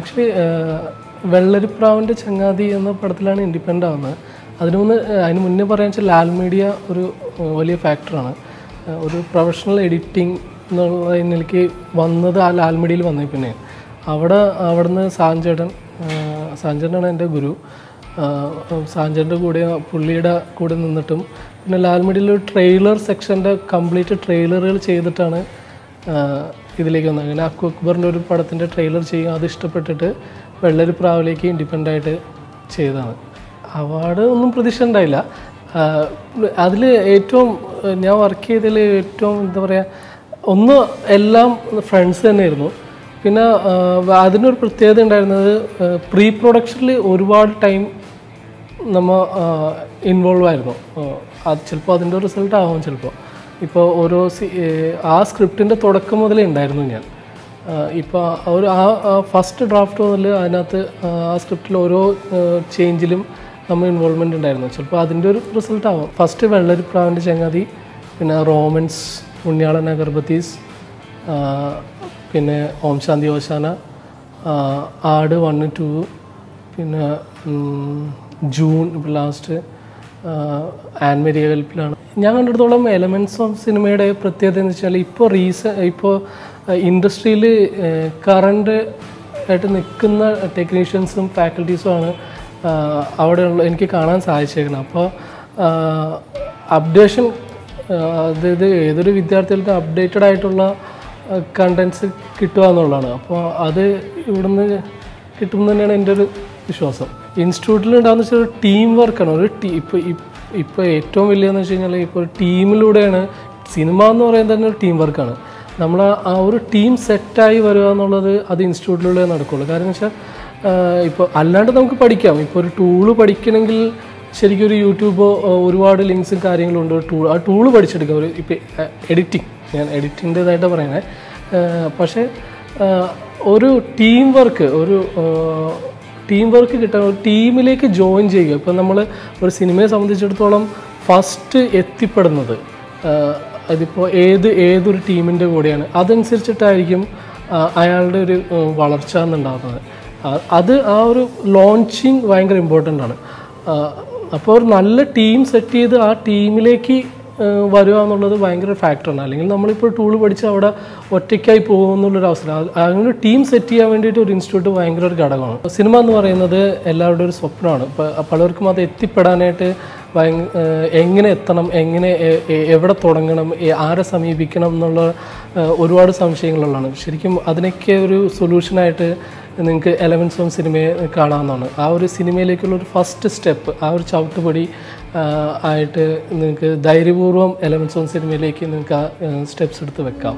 Actually വെള്ളരിപ്രാവിന്റെ ചങ്ങാതി എന്ന പടത്തിലാണ് ഇൻഡിപെൻഡ് ആവുന്നത്. അതിന് മുന്ന് അതിന് മുന്നേ പറയാൻ വെച്ചാൽ ലാൽ മീഡിയ ഒരു ഏഹ്, വലിയ ഫാക്ടറാണ് ഒരു പ്രൊഫഷണൽ എഡിറ്റിംഗ് എന്നുള്ള നിലയ്ക്ക് വന്നത് ആ ലാൽ മീഡിയയിൽ വന്നേ പിന്നെ അവിടെ അവിടുന്ന് സാഞ്ചേട്ടൻ സാഞ്ചേട്ടനാണ് എന്റെ ഗുരു. സാഞ്ചേട്ടന്റെ കൂടെ പുള്ളിയുടെ കൂടെ നിന്നിട്ടും പിന്നെ ലാൽ മീഡിയയിൽ ഒരു ട്രെയിലർ സെക്ഷന്റെ കംപ്ലീറ്റ് ട്രെയിലറുകൾ ചെയ്തിട്ടാണ് ഇതിലേക്ക് വന്നത് അങ്ങനെ അക്കു അക്ബറിന്റെ ഒരു പടത്തിന്റെ ട്രെയിലർ ചെയ്യുക അത് ഇഷ്ടപ്പെട്ടിട്ട് വെള്ളരി പ്രാവിലേക്ക് ഇൻഡിപെൻഡായിട്ട് ചെയ്തതാണ്. അവാർഡ് ഒന്നും പ്രതീക്ഷ ഉണ്ടായില്ല അതിൽ ഏറ്റവും ഞാൻ വർക്ക് ചെയ്തതിൽ ഏറ്റവും എന്താ പറയുക ഒന്ന് എല്ലാം ഫ്രണ്ട്സ് തന്നെയായിരുന്നു. പിന്നെ അതിനൊരു പ്രത്യേകത ഉണ്ടായിരുന്നത് പ്രീ പ്രൊഡക്ഷനിൽ ഒരുപാട് ടൈം നമ്മൾ ഇൻവോൾവ് ആയിരുന്നു. അത് ചിലപ്പോൾ അതിന്റെ റിസൾട്ട് ആവും ചിലപ്പോൾ ഇപ്പോൾ ഓരോ ആ സ്ക്രിപ്റ്റിന്റെ തുടക്കം മുതലേ ഉണ്ടായിരുന്നു ഞാൻ. ഇപ്പോൾ ഒരു ആ ഫസ്റ്റ് ഡ്രാഫ്റ്റ് മുതൽ അതിനകത്ത് ആ സ്ക്രിപ്റ്റിൽ ഓരോ ചേഞ്ചിലും നമ്മൾ ഇൻവോൾവ്മെന്റ് ഉണ്ടായിരുന്നു. ചിലപ്പോൾ അതിന്റെ ഒരു റിസൾട്ട് ആവും. ഫസ്റ്റ് വെള്ളരിപ്രാവിന്റെ ചങ്ങാതി പിന്നെ റോമൻസ് ഉണ്ണിയാള അഗർബത്തീസ് പിന്നെ ഓം ശാന്തി ഓശാന ആട് വണ് ടു പിന്നെ ജൂൺ ലാസ്റ്റ് ആൻമരിയ വെൽപ്പിലാണ് ഞാൻ കണ്ടിടത്തോളം എലമെന്റ്സ് ഓഫ് സിനിമയുടെ പ്രത്യേകത എന്ന് വെച്ചാൽ ഇപ്പോൾ റീസ ഇപ്പോൾ ഇൻഡസ്ട്രിയിൽ കറണ്ട് ആയിട്ട് നിൽക്കുന്ന ടെക്നീഷ്യൻസും ഫാക്കൽറ്റീസുമാണ് അവിടെയുള്ള എനിക്ക് കാണാൻ സാധിച്ചേക്കുന്നത്. അപ്പോൾ അപ്ഡേഷൻ അതായത് ഏതൊരു വിദ്യാർത്ഥികൾക്ക് അപ്ഡേറ്റഡ് ആയിട്ടുള്ള കണ്ടൻസ് കിട്ടുക എന്നുള്ളതാണ്. അപ്പോൾ അത് ഇവിടുന്ന് കിട്ടും തന്നെയാണ് എന്റെ ഒരു വിശ്വാസം. ഇൻസ്റ്റിറ്റ്യൂട്ടിൽ ഉണ്ടാകുന്ന വെച്ചാൽ ടീം വർക്കാണ് ഒരു ടീ ഇപ്പോൾ ഇപ്പോൾ ഏറ്റവും വലിയതെന്ന് വെച്ച് കഴിഞ്ഞാൽ ഇപ്പോൾ ടീമിലൂടെയാണ് സിനിമ എന്ന് പറയുന്നത് തന്നെ ഒരു ടീം വർക്കാണ് നമ്മൾ ആ- ഒരു ടീം സെറ്റായി വരിക എന്നുള്ളത് അത് ഇൻസ്റ്റിറ്റ്യൂട്ടിലൂടെ നടക്കുള്ളൂ. കാരണം വെച്ചാൽ ഇപ്പോൾ അല്ലാണ്ട് നമുക്ക് പഠിക്കാം. ഇപ്പോൾ ഒരു ടൂൾ പഠിക്കണമെങ്കിൽ ശരിക്കും ഒരു യൂട്യൂബോ ഒരുപാട് ലിങ്ക്സും കാര്യങ്ങളും ഉണ്ട്. ടൂൾ ആ ടൂൾ പഠിച്ചെടുക്കാം. ഒരു ഇപ്പോൾ എഡിറ്റിംഗ് ഞാൻ എഡിറ്റിന്റെതായിട്ട് പറയണേ. പക്ഷേ ഒരു ടീം വർക്ക് ഒരു ടീം വർക്ക് കിട്ടാൻ ഒരു ടീമിലേക്ക് ജോയിൻ ചെയ്യുക. ഇപ്പം നമ്മൾ ഒരു സിനിമയെ സംബന്ധിച്ചിടത്തോളം ഫസ്റ്റ് എത്തിപ്പെടുന്നത് അതിപ്പോൾ ഏത് ഏതൊരു ടീമിന്റെ കൂടെയാണ്. അതനുസരിച്ചിട്ടായിരിക്കും അയാളുടെ ഒരു വളർച്ച എന്നുണ്ടാകുന്നത്. അത് ആ ഒരു ലോഞ്ചിങ് ഭയങ്കര ഇമ്പോർട്ടന്റ് ആണ്. അപ്പോൾ ഒരു നല്ല ടീം സെറ്റ് ചെയ്ത് ആ ടീമിലേക്ക് വരിക എന്നുള്ളത് ഭയങ്കര ഫാക്ടറാണ് അല്ലെങ്കിൽ നമ്മളിപ്പോൾ ടൂൾ പഠിച്ച് അവിടെ ഒറ്റയ്ക്കായി പോകുമെന്നുള്ളൊരു അവസരം. അങ്ങനെ ടീം സെറ്റ് ചെയ്യാൻ വേണ്ടിയിട്ട് ഒരു ഇൻസ്റ്റിറ്റ്യൂട്ട് ഭയങ്കര ഒരു ഘടകമാണ്. സിനിമ എന്ന് പറയുന്നത് എല്ലാവരുടെ ഒരു സ്വപ്നമാണ്. ഇപ്പോൾ പലർക്കും അത് എത്തിപ്പെടാനായിട്ട് എങ്ങനെ എത്തണം എങ്ങനെ എവിടെ തുടങ്ങണം ആരെ സമീപിക്കണം എന്നുള്ള ഒരുപാട് സംശയങ്ങളുള്ളതാണ്. ശരിക്കും അതിനൊക്കെ ഒരു സൊല്യൂഷനായിട്ട് നിങ്ങൾക്ക് എലവൻസ് സോം സിനിമയെ കാണാവുന്നതാണ്. ആ ഒരു സിനിമയിലേക്കുള്ള ഒരു ഫസ്റ്റ് സ്റ്റെപ്പ് ആ ഒരു ചവിട്ടുപടി ആയിട്ട് നിങ്ങൾക്ക് ധൈര്യപൂർവം എലവൻസ് സോം സിനിമയിലേക്ക് നിങ്ങൾക്ക് ആ സ്റ്റെപ്സ് എടുത്ത് വെക്കാം.